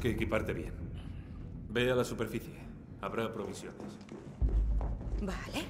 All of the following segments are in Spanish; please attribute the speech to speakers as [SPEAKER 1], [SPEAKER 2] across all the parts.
[SPEAKER 1] que equiparte bien. Ve a la superficie. Habrá provisiones.
[SPEAKER 2] Vale.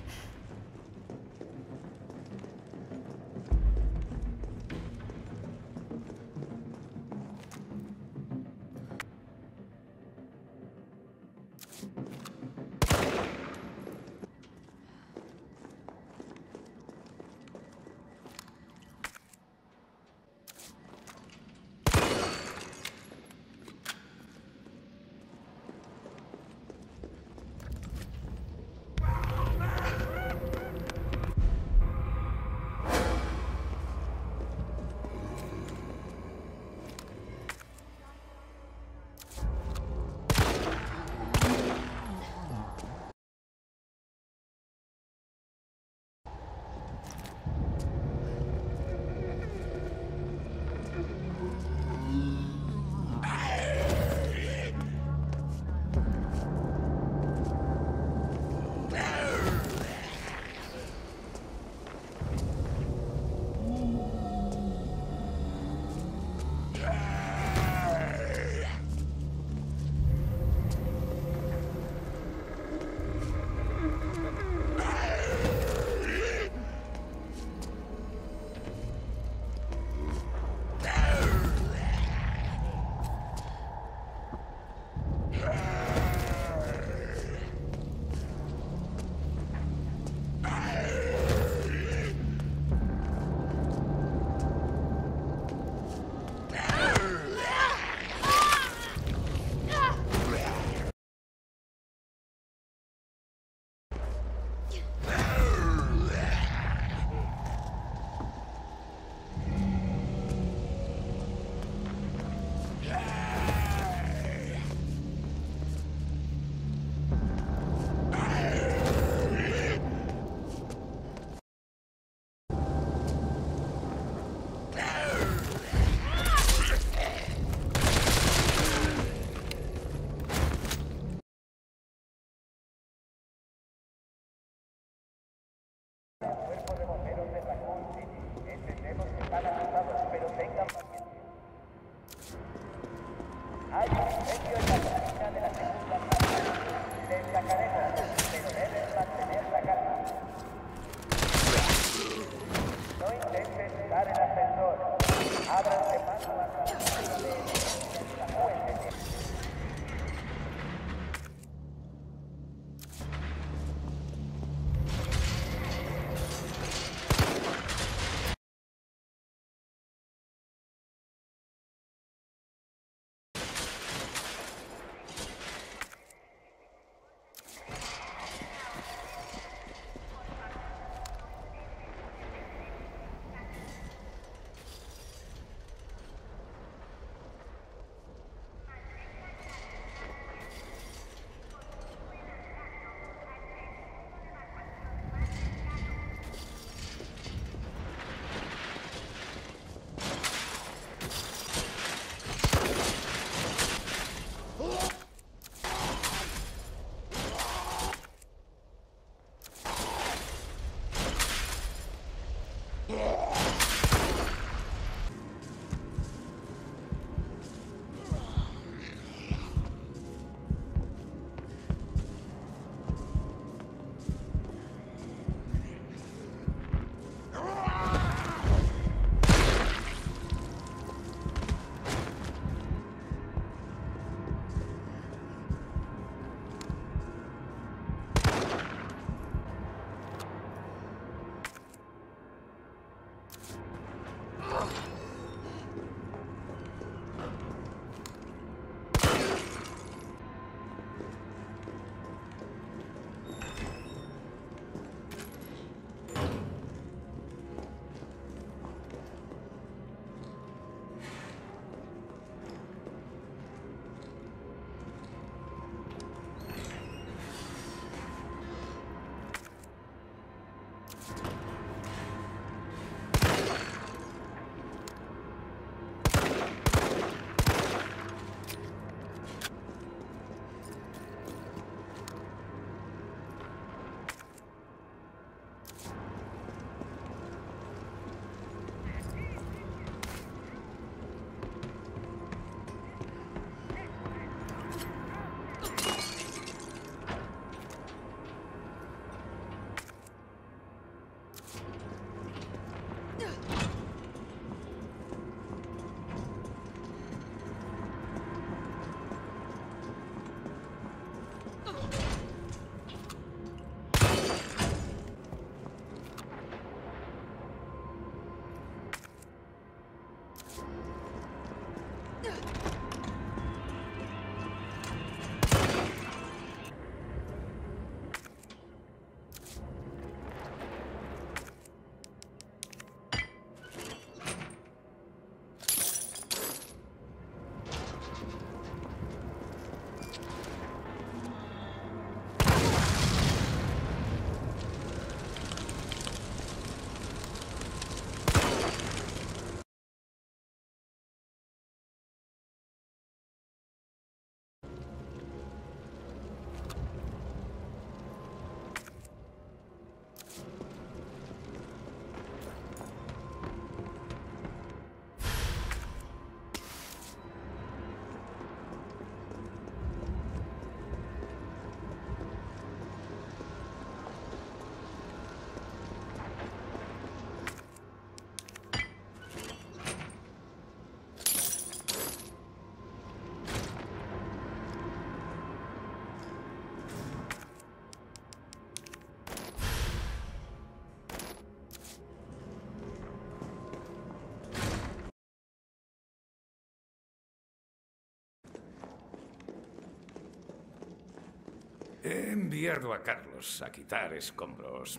[SPEAKER 3] He enviado a Carlos a quitar escombros.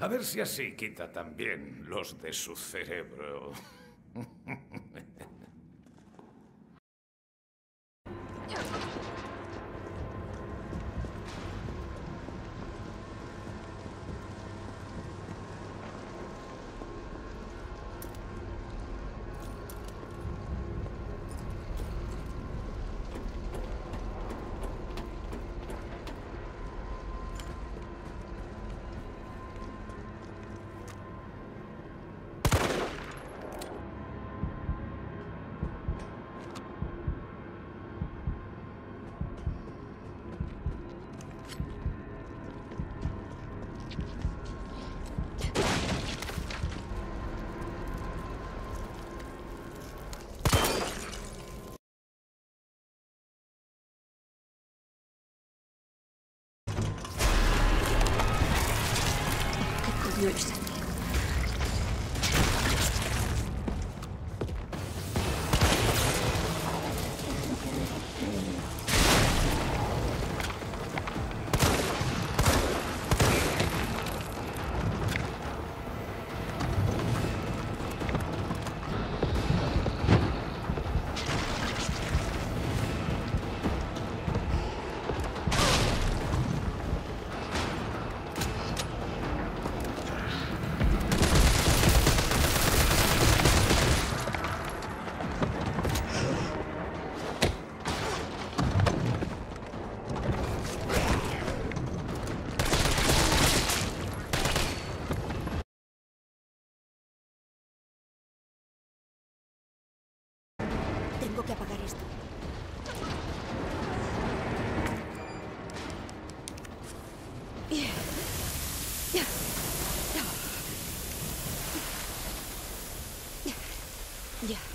[SPEAKER 3] A ver si así quita también los de su cerebro.
[SPEAKER 2] дочь. Yeah. Yeah. Yeah.